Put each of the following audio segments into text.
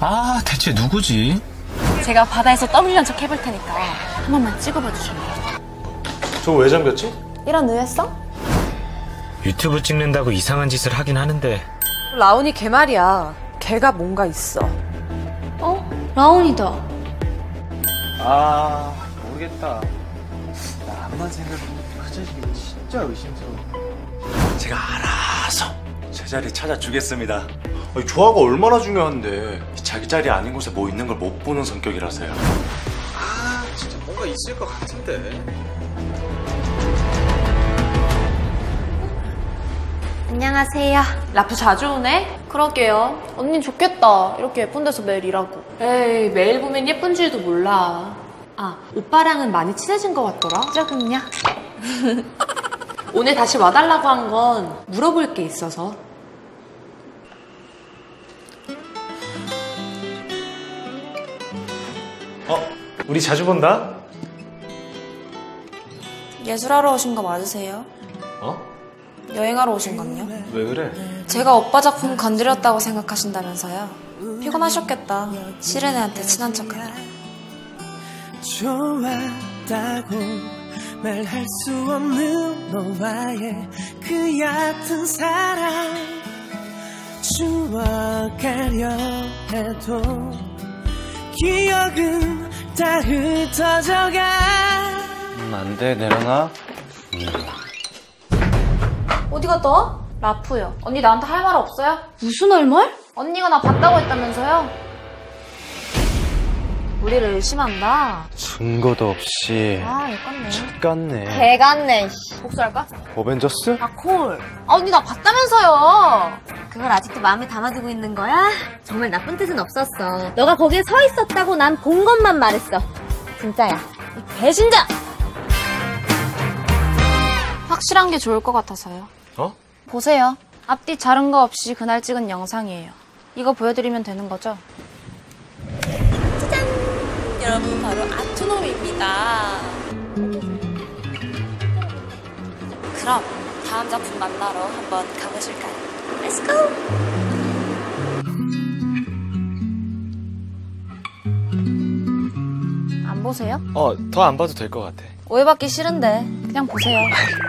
아, 대체 누구지? 제가 바다에서 떠밀린 척 해볼 테니까 한 번만 찍어봐 주실래요? 저거 왜 잠겼지? 이런 의외성? 유튜브 찍는다고 이상한 짓을 하긴 하는데 라온이 걔 말이야. 걔가 뭔가 있어. 어? 라온이다. 아 모르겠다 나 암만 생각해도 그 자식이 진짜 의심스러워 제가 알아서 제자리 찾아주겠습니다 아니, 조화가 얼마나 중요한데 자기 자리 아닌 곳에 뭐 있는 걸 못 보는 성격이라서요 아 진짜 뭔가 있을 것 같은데 안녕하세요. 라프 자주 오네? 그러게요. 언닌 좋겠다. 이렇게 예쁜 데서 매일 일하고. 에이, 매일 보면 예쁜 줄도 몰라. 아, 오빠랑은 많이 친해진 것 같더라? 조금요. 오늘 다시 와달라고 한 건 물어볼 게 있어서. 어? 우리 자주 본다? 예술하러 오신 거 맞으세요? 어? 여행하러 오신 건요? 왜 그래? 제가 오빠 작품 건드렸다고 생각하신다면서요? 피곤하셨겠다. 싫은 애한테 친한 척하느라. 좋았다고 말할 수 없는 너와의 그 얕은 사랑 추억하려 해도 기억은 다 흩어져가 음, 안돼 내려놔 어디 갔다 와? 라프요. 언니 나한테 할 말 없어요? 무슨 할 말? 언니가 나 봤다고 했다면서요? 우리를 의심한다. 증거도 없이 아, 예뻤네. 착같네 개 같네, 복수할까? 어벤져스? 아, 콜. 아, 언니 나 봤다면서요. 그걸 아직도 마음에 담아두고 있는 거야? 정말 나쁜 뜻은 없었어. 너가 거기에 서 있었다고 난 본 것만 말했어. 진짜야. 배신자! 확실한 게 좋을 것 같아서요. 어? 보세요. 앞뒤 자른 거 없이 그날 찍은 영상이에요. 이거 보여드리면 되는 거죠? 여러분, 바로 아토놈입니다. 그럼 다음 작품 만나러 한번 가보실까요? Let's go! 안 보세요? 어 더 안 봐도 될 것 같아 오해받기 싫은데 그냥 보세요.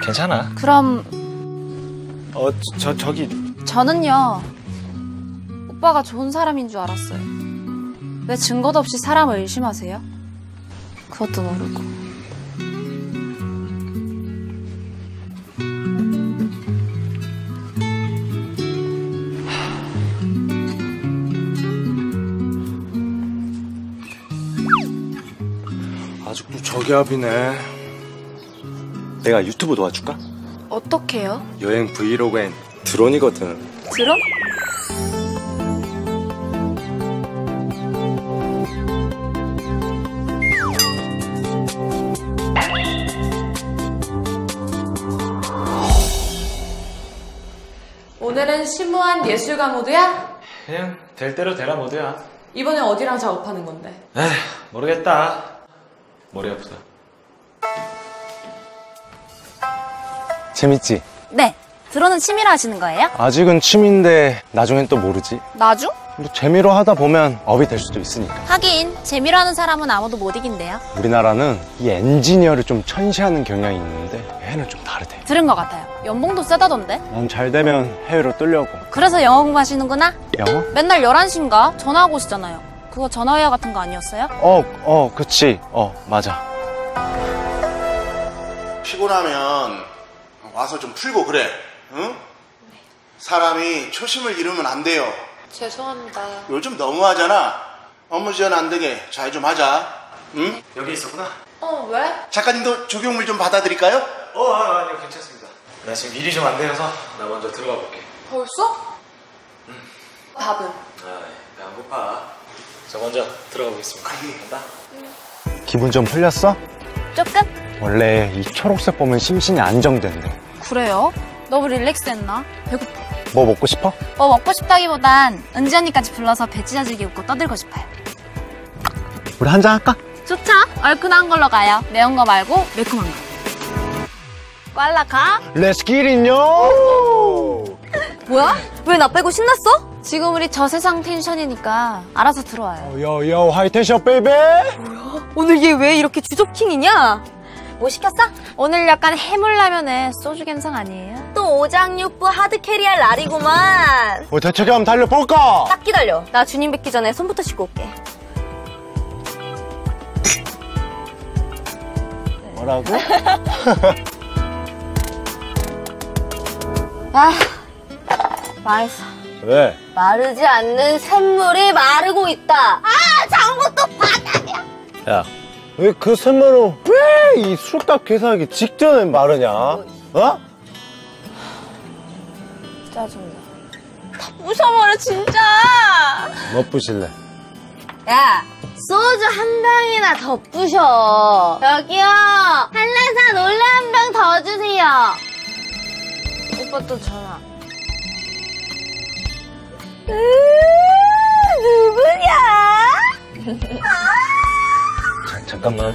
괜찮아 그럼 어 저 저기 저는요 오빠가 좋은 사람인 줄 알았어요. 왜 증거도 없이 사람을 의심하세요? 그것도 모르고. 저기압이네 내가 유튜브 도와줄까? 어떡해요? 여행 브이로그엔 드론이거든 드럼? 오늘은 심오한 예술가 모드야? 그냥 될 대로 되라 모드야 이번에 어디랑 작업하는 건데? 에휴 모르겠다 머리 아프다 재밌지? 네. 드론은 취미로 하시는 거예요? 아직은 취미인데 나중엔 또 모르지 나중? 뭐 재미로 하다 보면 업이 될 수도 있으니까 하긴, 재미로 하는 사람은 아무도 못 이긴대요. 우리나라는 이 엔지니어를 좀 천시하는 경향이 있는데 해외는 좀 다르대 들은 것 같아요. 연봉도 세다던데? 난잘 되면 해외로 뚫려고 그래서 영어 공부하시는구나? 영어? 맨날 11시인가 전화하고 오시잖아요. 그거 전화회화 같은 거 아니었어요? 어, 어, 그치. 어, 맞아. 피곤하면 와서 좀 풀고 그래. 응? 사람이 초심을 잃으면 안 돼요. 죄송합니다. 요즘 너무하잖아. 업무 지연 안 되게 잘 좀 하자. 응? 여기 있었구나. 어, 왜? 작가님도 조경물 좀 받아드릴까요? 어, 아, 아니요, 괜찮습니다. 나 지금 일이 좀 안 되어서 나 먼저 들어가 볼게. 벌써? 밥은? 아, 배안 고파. 저 먼저 들어가 보겠습니다. 간다. 기분 좀 풀렸어? 조금? 원래 이 초록색 보면 심신이 안정된대. 그래요? 너무 릴렉스 했나? 배고파. 뭐 먹고 싶어? 뭐 먹고 싶다기보단 은지 언니까지 불러서 배 찢어지게 웃고 떠들고 싶어요. 우리 한 잔 할까? 좋죠? 얼큰한 걸로 가요. 매운 거 말고 매콤한 거. 꽐라 가? Let's get it yo! 뭐야? 왜 나 빼고 신났어? 지금 우리 저 세상 텐션이니까 알아서 들어와요. yo yo high tension baby 오늘 얘 왜 이렇게 주접king이냐? 뭐 시켰어? 오늘 약간 해물라면에 소주 감성 아니에요? 또 오장육부 hard carry할 날이구만. 뭐 대차게 한번 달려볼까 딱 기다려. 나 주님 뵙기 전에 손부터 씻고 올게. 뭐라고? 아, 맛있어. 왜? 마르지 않는 샘물이 마르고 있다. 아, 장고 또 바닥이야. 야, 왜 그 샘물을 왜이 술값 계산하기 직전에 마르냐? 어? 짜증나. 부셔버려, 진짜. 뭐 부실래? 야, 소주 한 병이나 더 부셔. 여기요. 한라산 올레 한병 더 주세요. 오빠 또 전화. 으, 누구냐? 잠깐만.